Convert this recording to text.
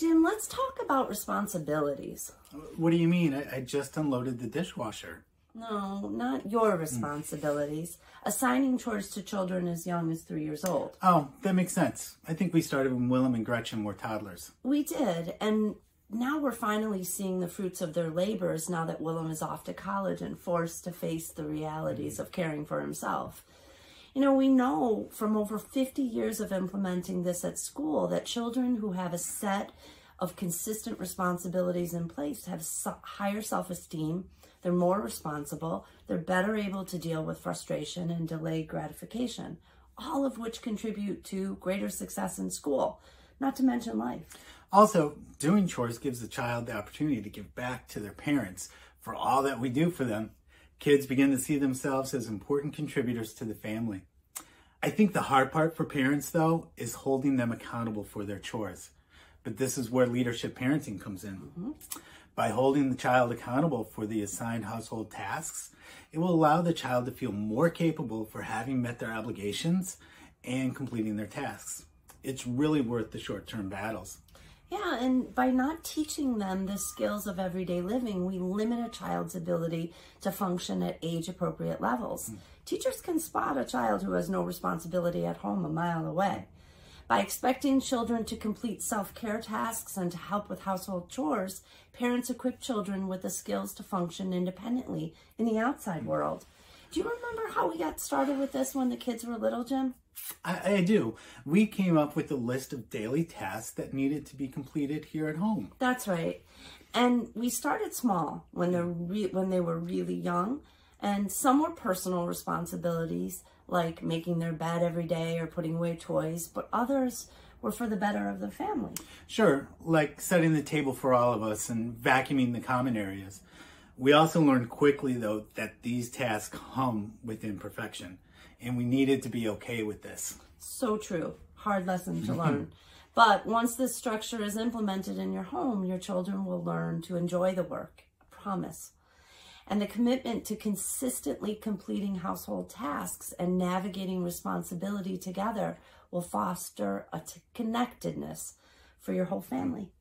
Jim, let's talk about responsibilities. What do you mean? I, I just unloaded the dishwasher. No, not your responsibilities. Assigning chores to children as young as three years old. Oh, that makes sense. I think we started when Willem and Gretchen were toddlers. We did, and now we're finally seeing the fruits of their labors now that Willem is off to college and forced to face the realities of caring for himself. You know, we know from over 50 years of implementing this at school that children who have a set of consistent responsibilities in place have higher self esteem, they're more responsible, they're better able to deal with frustration and delayed gratification, all of which contribute to greater success in school, not to mention life. Also, doing chores gives the child the opportunity to give back to their parents for all that we do for them. Kids begin to see themselves as important contributors to the family. I think the hard part for parents, though, is holding them accountable for their chores. But this is where leadership parenting comes in. Mm-hmm. By holding the child accountable for the assigned household tasks, it will allow the child to feel more capable for having met their obligations and completing their tasks. It's really worth the short term battles. Yeah, and by not teaching them the skills of everyday living, we limit a child's ability to function at age appropriate levels. Mm. Teachers can spot a child who has no responsibility at home a mile away. By expecting children to complete self care tasks and to help with household chores, parents equip children with the skills to function independently in the outside world. Do you remember how we got started with this when the kids were little, Jim? I, I, do. We came up with a list of daily tasks that needed to be completed here at home. That's right. And we started small when they're re- when they were really young, and some were personal responsibilities like making their bed every day or putting away toys, but others were for the better of the family. Sure, like setting the table for all of us and vacuuming the common areas. We also learned quickly, though, that these tasks come with imperfection, and we needed to be okay with this. So true. Hard lesson to mm-hmm. learn. But once this structure is implemented in your home, your children will learn to enjoy the work. I promise and the commitment to consistently completing household tasks and navigating responsibility together will foster a t- connectedness for your whole family.